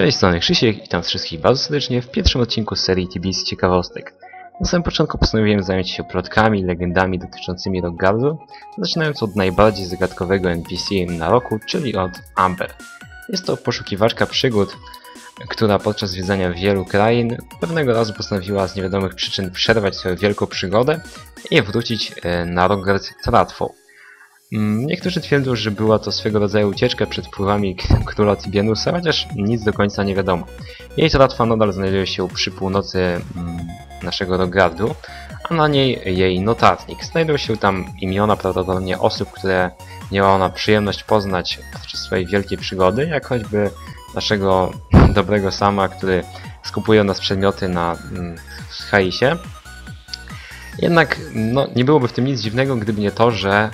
Cześć, strony Krzysiek, witam wszystkich bardzo serdecznie w pierwszym odcinku serii TBS Ciekawostek. Na samym początku postanowiłem zająć się plotkami, legendami dotyczącymi Rockgardu, zaczynając od najbardziej zagadkowego NPC na roku, czyli od Amber. Jest to poszukiwaczka przygód, która podczas zwiedzania wielu krain pewnego razu postanowiła z niewiadomych przyczyn przerwać swoją wielką przygodę i wrócić e, na Rockgard tratwą. Mm, Niektórzy twierdzą, że była to swego rodzaju ucieczka przed wpływami króla Tibianusa, chociaż nic do końca nie wiadomo. Jej tratwa nadal znajduje się przy północy mm, naszego Rogardu, a na niej jej notatnik. Znajdują się tam imiona prawdopodobnie osób, które miała ona przyjemność poznać podczas swojej wielkiej przygody, jak choćby naszego dobrego Sama, który skupuje od nas przedmioty na mm, Haisie. Jednak no, nie byłoby w tym nic dziwnego, gdyby nie to, że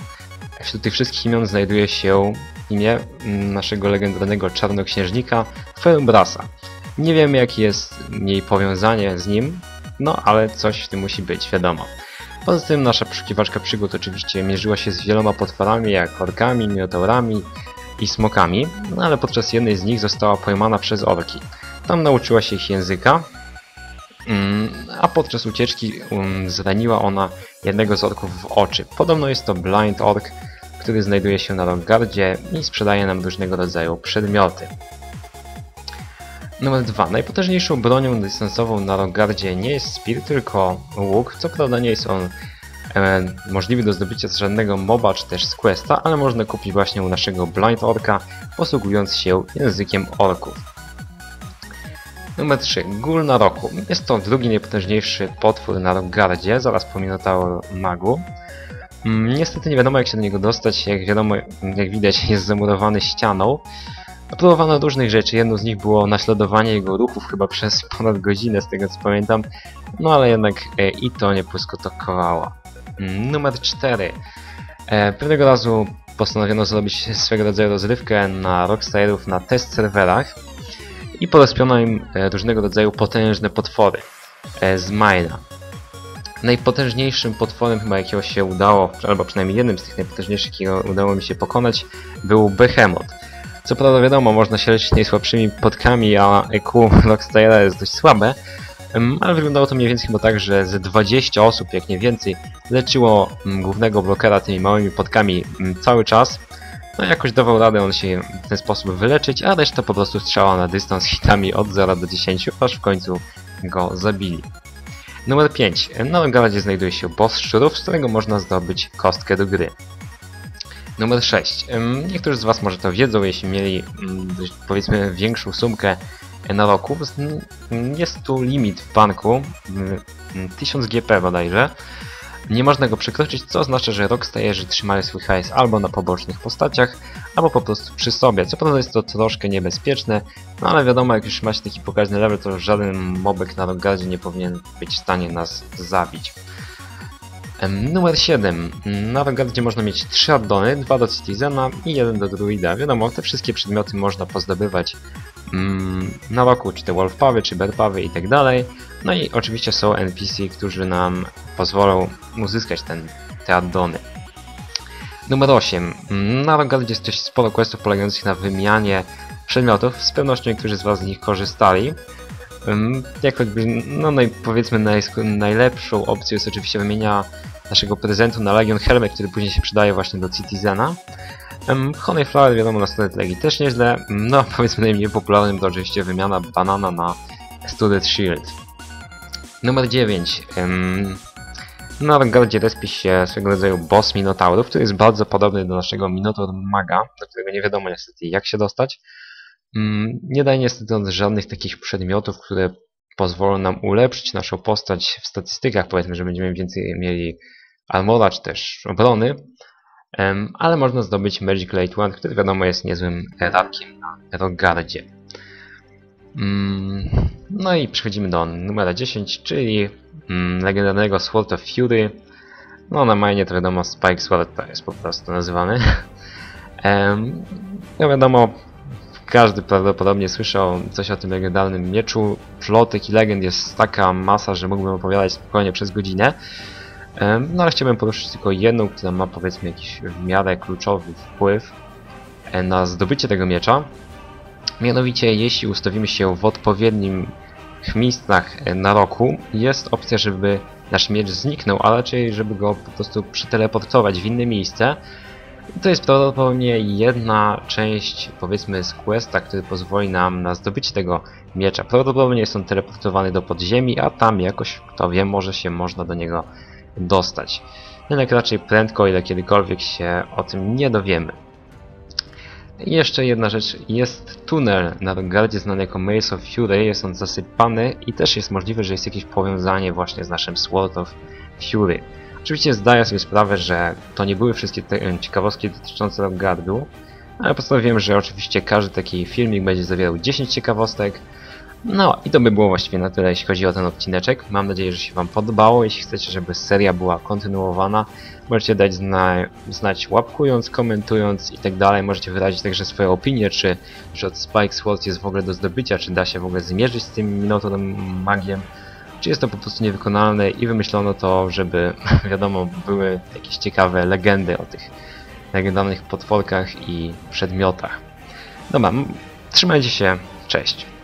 Wśród tych wszystkich imion znajduje się imię mm, naszego legendarnego czarnoksiężnika Felbrasa. Nie wiemy jakie jest jej powiązanie z nim, no ale coś w tym musi być, wiadomo. Poza tym nasza poszukiwaczka przygód oczywiście mierzyła się z wieloma potworami jak orkami, minotaurami i smokami, no ale podczas jednej z nich została pojmana przez orki. Tam nauczyła się ich języka, mm, a podczas ucieczki um, zraniła ona jednego z orków w oczy. Podobno jest to Blind Ork, który znajduje się na Rockgardzie i sprzedaje nam różnego rodzaju przedmioty. Numer 2. Najpotężniejszą bronią dystansową na Rockgardzie nie jest Spear, tylko łuk. Co prawda nie jest on e, możliwy do zdobycia z żadnego moba czy też z questa, ale można kupić właśnie u naszego Blind Orka, posługując się językiem orków. Numer 3. Gul na roku. Jest to drugi najpotężniejszy potwór na Rockgardzie, zaraz po Minotaur Magu. Mm, Niestety nie wiadomo jak się do niego dostać, jak wiadomo, jak widać jest zamurowany ścianą. Próbowano różnych rzeczy, jedną z nich było naśladowanie jego ruchów chyba przez ponad godzinę z tego co pamiętam, no ale jednak e, i to nie poskutkowało. Mm, Numer 4. E, pewnego razu postanowiono zrobić swego rodzaju rozrywkę na Rockstarów na test serwerach i porozpiono im e, różnego rodzaju potężne potwory e, z Mina. Najpotężniejszym potworem chyba jakiego się udało, albo przynajmniej jednym z tych najpotężniejszych, jakiego udało mi się pokonać, był Behemoth. Co prawda wiadomo, można się leczyć najsłabszymi podkami, a EQ Rockstara jest dość słabe, em, ale wyglądało to mniej więcej chyba tak, że ze 20 osób, jak nie więcej, leczyło mm, głównego blokera tymi małymi podkami mm, cały czas. No jakoś dawał radę on się w ten sposób wyleczyć, a reszta po prostu strzała na dystans hitami od 0 do 10, aż w końcu go zabili. Numer 5. Na Rogardzie znajduje się boss szczurów, z którego można zdobyć kostkę do gry. Numer 6. Ym, Niektórzy z Was może to wiedzą, jeśli mieli mm, powiedzmy większą sumkę na roku. Jest tu limit w banku, mm, mm, 1000 GP bodajże. Nie można go przekroczyć, co oznacza, że Rockstayerzy trzymają swój hajs albo na pobocznych postaciach, albo po prostu przy sobie. Co prawda jest to troszkę niebezpieczne, no ale wiadomo, jak już macie taki pokaźny level, to żaden mobek na Rockgardzie nie powinien być w stanie nas zabić. Numer 7. Na Rockgardzie można mieć 3 addony, 2 do Citizena i 1 do Druida. Wiadomo, te wszystkie przedmioty można pozdobywać na roku, czy te Wolfpawy, czy Bearpawy i tak dalej. No i oczywiście są NPC, którzy nam pozwolą uzyskać ten, te addony. Numer 8. Na Rockgardzie jest dość sporo questów polegających na wymianie przedmiotów. Z pewnością niektórzy z Was z nich korzystali. Ym, Jak choćby, no naj, powiedzmy najsk- najlepszą opcją jest oczywiście wymienia naszego prezentu na Legion Helmet, który później się przydaje właśnie do Citizena. Um, Honey Flower wiadomo na Studded Legii też nieźle, no powiedzmy najmniej popularnym to oczywiście wymiana banana na Studded Shield. Numer 9. Um, na Rockgardzie respi się swego rodzaju boss Minotaurów, który jest bardzo podobny do naszego Minotaur Maga, do którego nie wiadomo niestety jak się dostać. Mm, Nie daje niestety on żadnych takich przedmiotów, które pozwolą nam ulepszyć naszą postać w statystykach, powiedzmy, że będziemy więcej mieli armora czy też obrony, ale można zdobyć Magic Light One, który wiadomo jest niezłym rakiem na Rockgardzie. Mm, No i przechodzimy do numera 10, czyli mm, legendarnego Sword of Fury. No na mainie to wiadomo Spike Sword to jest po prostu nazywany. No wiadomo, każdy prawdopodobnie słyszał coś o tym legendarnym mieczu. Plotek i legend jest taka masa, że mógłbym opowiadać spokojnie przez godzinę. No ale chciałbym poruszyć tylko jedną, która ma powiedzmy jakiś w miarę kluczowy wpływ e, na zdobycie tego miecza. Mianowicie, jeśli ustawimy się w odpowiednim miejscach na roku, jest opcja, żeby nasz miecz zniknął, a raczej, żeby go po prostu przeteleportować w inne miejsce. To jest prawdopodobnie jedna część, powiedzmy, z questa, który pozwoli nam na zdobycie tego miecza. Prawdopodobnie jest on teleportowany do podziemi, a tam jakoś, kto wie, może się można do niego dostać. Jednak raczej prędko, ile kiedykolwiek się o tym nie dowiemy. I jeszcze jedna rzecz, jest tunel na Gardzie znany jako Maze of Fury, jest on zasypany i też jest możliwe, że jest jakieś powiązanie właśnie z naszym Sword of Fury. Oczywiście zdaję sobie sprawę, że to nie były wszystkie te ciekawostki dotyczące Rockgardu, ale postanowiłem, że oczywiście każdy taki filmik będzie zawierał 10 ciekawostek. No i to by było właściwie na tyle, jeśli chodzi o ten odcineczek. Mam nadzieję, że się Wam podobało. Jeśli chcecie, żeby seria była kontynuowana, możecie dać zna znać łapkując, komentując i tak dalej. Możecie wyrazić także swoje opinie, czy, czy od Spike Sword jest w ogóle do zdobycia, czy da się w ogóle zmierzyć z tym Minotaurem magiem czy jest to po prostu niewykonalne i wymyślono to, żeby, wiadomo, były jakieś ciekawe legendy o tych legendarnych potworkach i przedmiotach. Dobra, trzymajcie się, cześć.